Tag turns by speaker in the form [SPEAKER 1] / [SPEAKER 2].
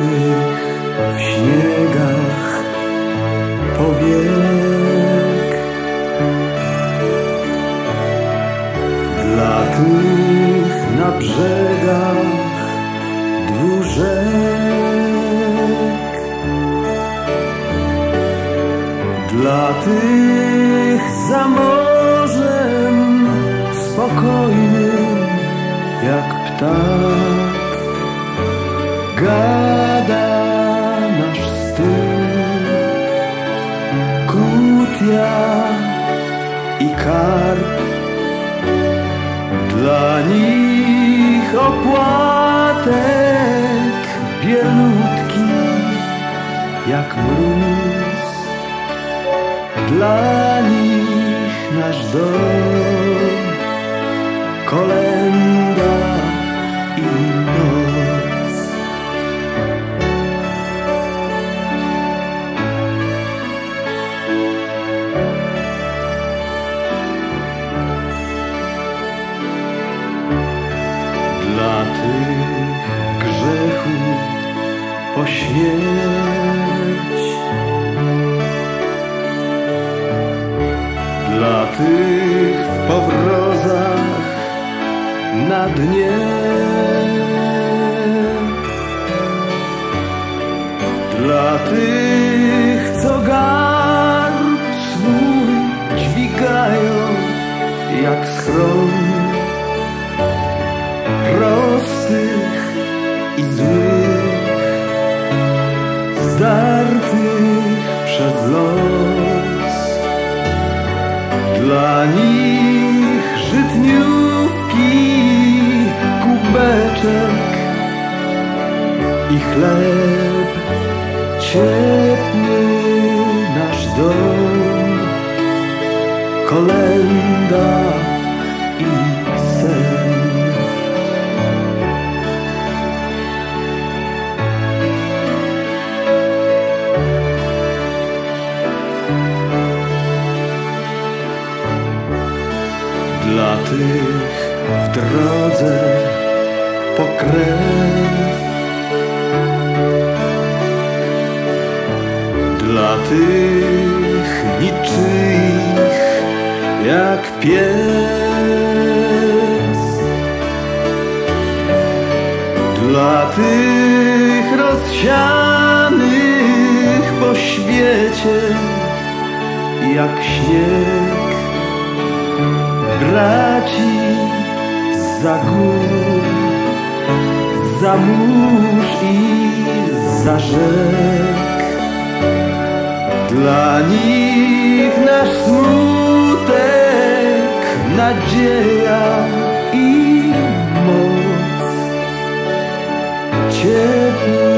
[SPEAKER 1] w śniegach powiek dla tych na brzegach dwórzek dla tych za morzem spokojnym jak ptak God. Kutia i karp dla nich opłatek bielutki jak mróz. Dla nich nasz dom kolenda po śmierć dla tych w powrozach na dnie. Dla tych co garb swój dźwigają jak schron. Prostych zdartych przez los. Dla nich żytniówki, kubeczek i chleb, ciepły nasz dom, kolenda i dla tych w drodze po krew. Dla tych niczyich jak pies. Dla tych rozsianych po świecie jak śnieg braci za gór, za mórz i za rzek. Dla nich nasz smutek, nadzieja i moc. Ciepły